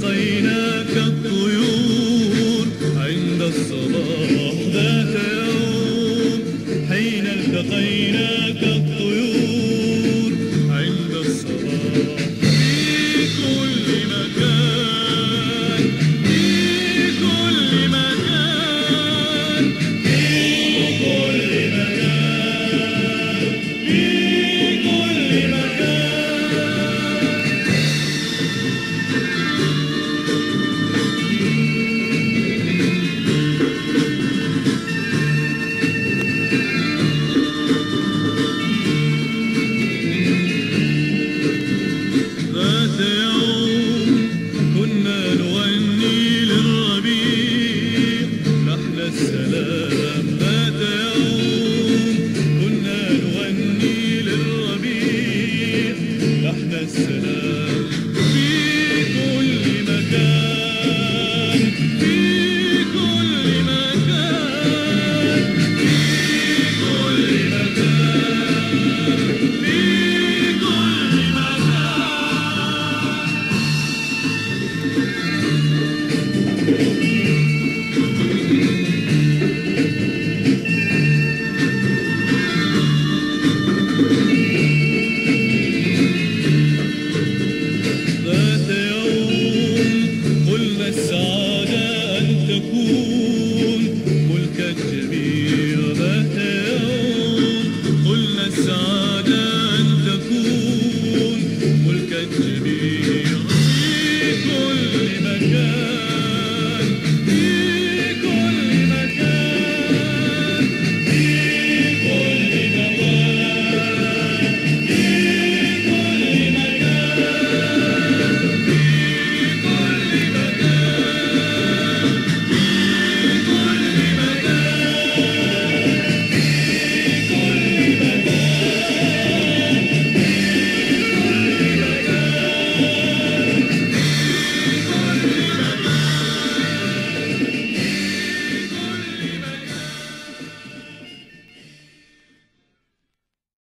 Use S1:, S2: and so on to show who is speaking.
S1: سقيناك الطيور عند الصباح ذات يوم. حين التقيناك the pool.